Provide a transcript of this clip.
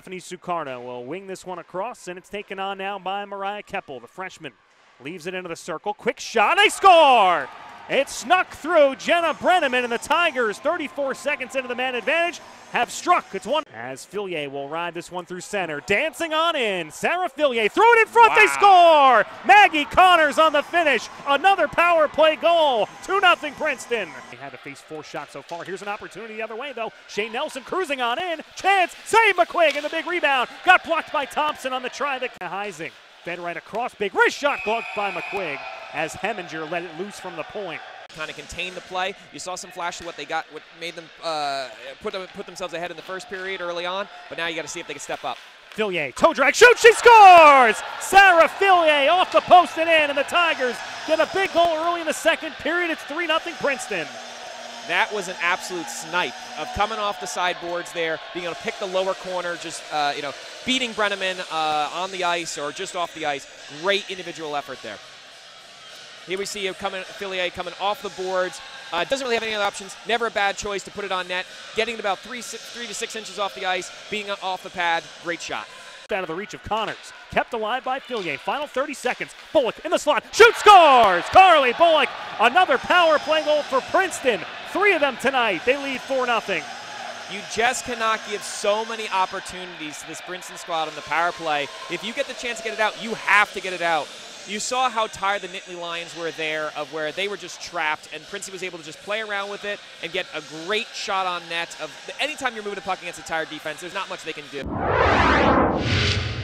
Stephanie Sukarno will wing this one across, and it's taken on now by Mariah Keopple, the freshman. Leaves it into the circle. Quick shot. They score! It snuck through Jenna Brenneman, and the Tigers, 34 seconds into the man advantage, have struck. It's one. As Fillier will ride this one through center. Dancing on in. Sarah Fillier threw it in front. Wow. They score! Maggie Connors on the finish. Another power play goal. 2 0 Princeton. They had to face four shots so far. Here's an opportunity the other way, though. Shane Nelson cruising on in. Chance. Save McQuigge and the big rebound. Got blocked by Thompson on the try that Heising. Fed right across. Big wrist shot blocked by McQuigge as Heminger let it loose from the point. Kind of contained the play. You saw some flash of what they got, what made them uh, put them put themselves ahead in the first period early on. But now you got to see if they can step up. Fillier, toe drag, shoot, she scores! Sarah Fillier off the post and in, and the Tigers get a big goal early in the second period. It's 3 0 Princeton. That was an absolute snipe of coming off the sideboards there, being able to pick the lower corner, just uh, you know, beating Brenneman uh, on the ice or just off the ice. Great individual effort there. Here we see him coming, Fillier coming off the boards. Uh, doesn't really have any other options. Never a bad choice to put it on net. Getting it about three, three to six inches off the ice, being off the pad. Great shot. Out of the reach of Connors. Kept alive by Fillier. Final 30 seconds. Bullock in the slot. Shoot scores! Carly Bullock. Another power play goal for Princeton. Three of them tonight. They lead 4 0. You just cannot give so many opportunities to this Princeton squad on the power play. If you get the chance to get it out, you have to get it out. You saw how tired the Nittany Lions were there, of where they were just trapped, and Princey was able to just play around with it and get a great shot on net. Of anytime you're moving a puck against a tired defense, there's not much they can do.